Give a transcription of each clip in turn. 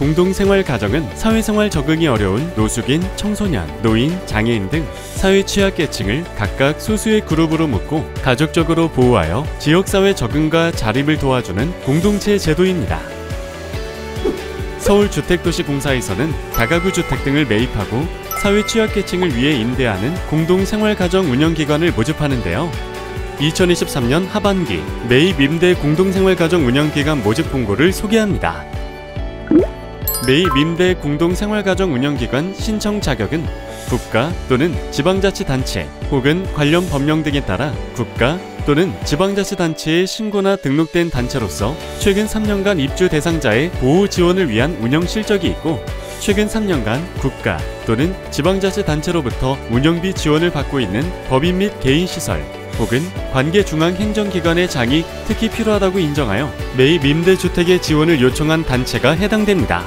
공동생활 가정은 사회생활 적응이 어려운 노숙인, 청소년, 노인, 장애인 등 사회 취약계층을 각각 소수의 그룹으로 묶고 가족적으로 보호하여 지역사회 적응과 자립을 도와주는 공동체 제도입니다. 서울주택도시공사에서는 다가구 주택 등을 매입하고 사회 취약계층을 위해 임대하는 공동생활가정 운영기관을 모집하는데요. 2023년 하반기 매입 임대 공동생활가정 운영기관 모집 공고를 소개합니다. 매입 임대 공동생활가정 운영기관 신청 자격은 국가 또는 지방자치단체 혹은 관련 법령 등에 따라 국가 또는 지방자치단체에 신고나 등록된 단체로서 최근 3년간 입주 대상자의 보호 지원을 위한 운영 실적이 있고 최근 3년간 국가 또는 지방자치단체로부터 운영비 지원을 받고 있는 법인 및 개인 시설 혹은 관계 중앙 행정기관의 장이 특히 필요하다고 인정하여 매입 임대주택의 지원을 요청한 단체가 해당됩니다.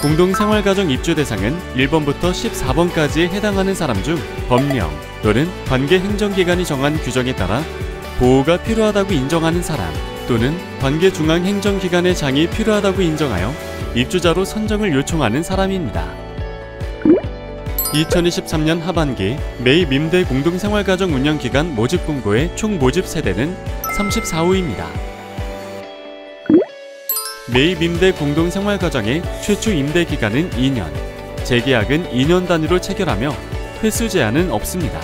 공동생활가정 입주 대상은 1번부터 14번까지에 해당하는 사람 중 법령 또는 관계 행정기관이 정한 규정에 따라 보호가 필요하다고 인정하는 사람 또는 관계 중앙 행정기관의 장이 필요하다고 인정하여 입주자로 선정을 요청하는 사람입니다. 2023년 하반기 매입 임대 공동생활가정 운영기관 모집 공고의 총 모집 세대는 34호입니다. 매입 임대 공동생활가정의 최초 임대 기간은 2년, 재계약은 2년 단위로 체결하며 횟수 제한은 없습니다.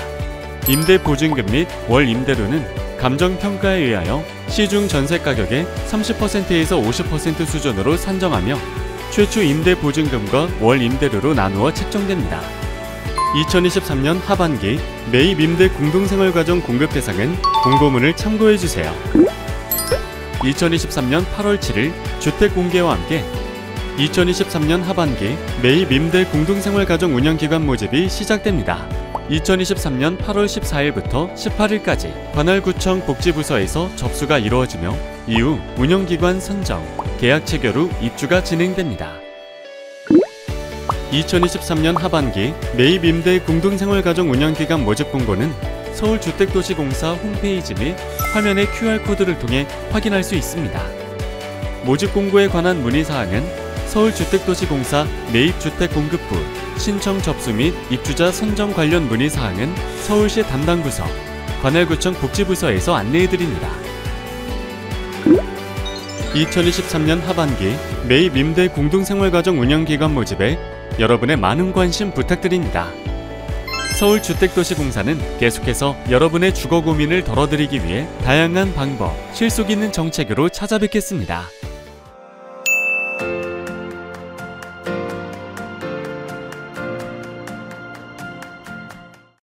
임대 보증금 및 월 임대료는 감정 평가에 의하여 시중 전세 가격의 30%에서 50% 수준으로 산정하며 최초 임대 보증금과 월 임대료로 나누어 책정됩니다. 2023년 하반기 매입 임대 공동생활과정 공급 대상은 공고문을 참고해 주세요. 2023년 8월 7일 주택 공개와 함께 2023년 하반기 매입 임대 공동생활가정 운영기관 모집이 시작됩니다. 2023년 8월 14일부터 18일까지 관할구청 복지부서에서 접수가 이루어지며 이후 운영기관 선정, 계약 체결 후 입주가 진행됩니다. 2023년 하반기 매입 임대 공동생활가정 운영기관 모집 공고는 서울주택도시공사 홈페이지 및 화면의 QR코드를 통해 확인할 수 있습니다. 모집 공고에 관한 문의사항은 서울주택도시공사 매입주택공급부 신청 접수 및 입주자 선정 관련 문의 사항은 서울시 담당 부서 관할구청 복지부서에서 안내해드립니다. 2023년 하반기 매입 임대 공동생활가정 운영기관 모집에 여러분의 많은 관심 부탁드립니다. 서울주택도시공사는 계속해서 여러분의 주거 고민을 덜어드리기 위해 다양한 방법, 실속 있는 정책으로 찾아뵙겠습니다.